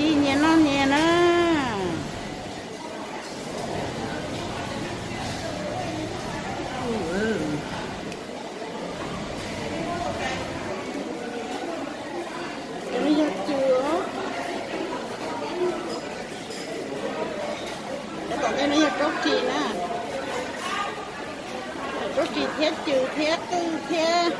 chi nhẹ nó nhẹ nó. Bây giờ chưa? Để còn cái này là trốt trì nè. Trốt trì thiết trừ thiết tư thiết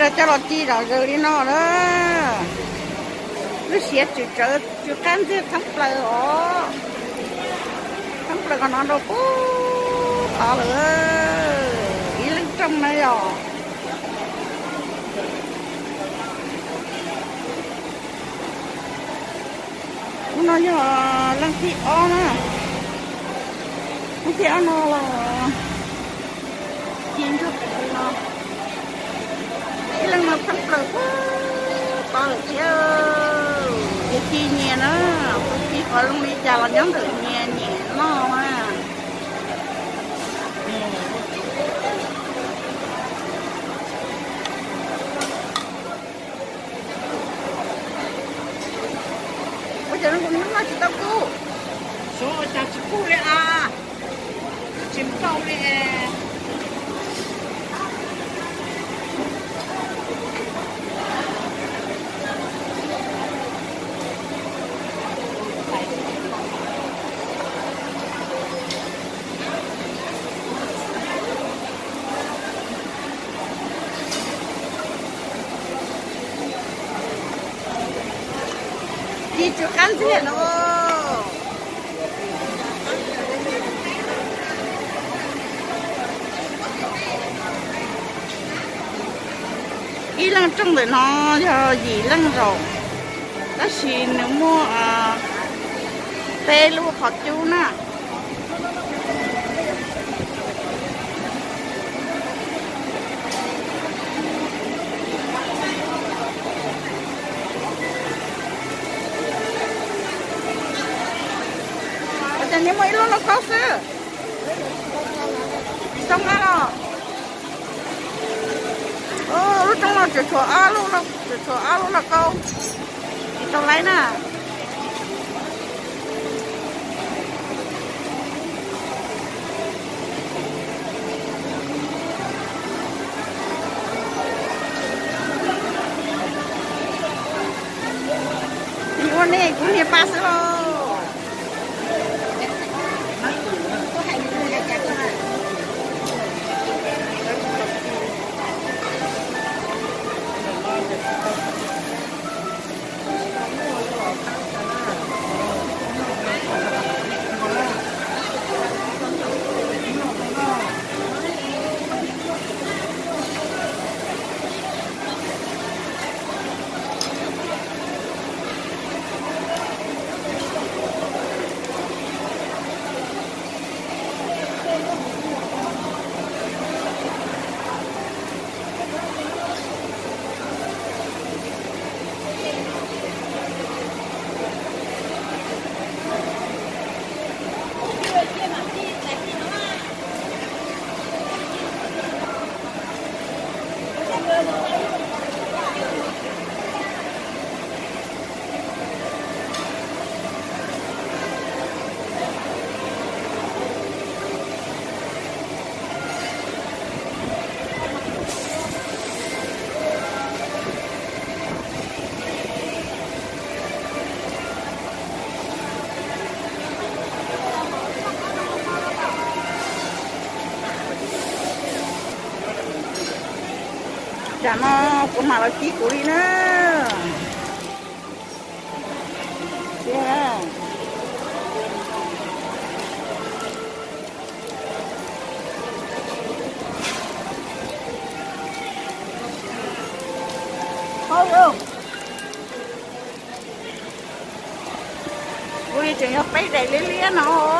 ra cho nó chi đó, rồi đi nó đó. Nó xé chữ chữ chữ can thì thắng bờ ó thắng bờ còn nó đâu. Bố to nữa ý lên trong này à. rồi nó như là lăng thị o nè. Lăng thị o nó là chiến thuật nó cái lần mà phân bờ to chứ cái chi nhẹ nó chi có lúc đi, chào là nhóm được nhẹ nhẹ nó mà bây giờ nó cũng nói chỉ tao cu số ta chỉ cú lệ à chim câu lệ đi chỗ thế nó ý lần trong đời nó giờ gì lần rồi? Đó xì nếu mua à tê luôn họ chú nè. Ở trên những mấy luôn nó có sư Trong đó rồi chỉ chỗ A luôn chỉ chỗ A luôn câu. Thì tao lấy nè. Thì chả nó cũng mà là chí của đi nữa. Yeah. thôi ui chừng nó bay đầy lý lý nó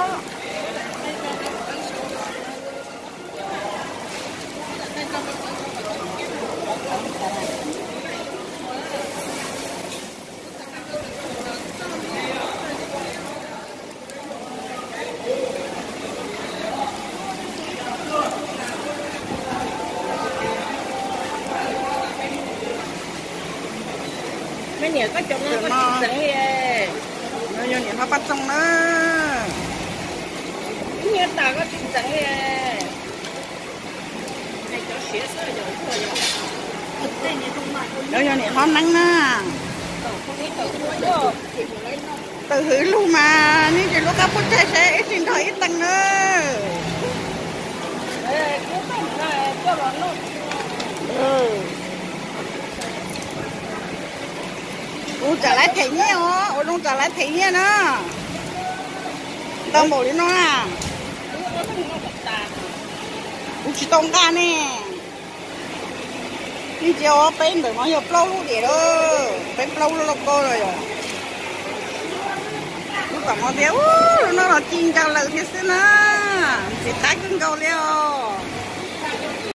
nhiều có trong nó có chim sẻ nó như những nó bắt trong nó như ta có chim sẻ này cho xế sơ rồi thôi nó như những nó nắng nó. Từ hử luôn mà nhưng chỉ lúc các bút chạy sẽ ít xin thôi ít tăng nữa ừ u trả lại thấy nhé ó u đông trả lại thấy nhé, nó. Tao bổ đi, nó à. U chỉ tông ca nè. Đi chiều bên được nó nhiều lâu luôn để đó. Bên lâu luôn cô rồi. Lúc còn nó béo nó là chinh cho lợi thế xí nó. Chỉ tách cưng câu leo.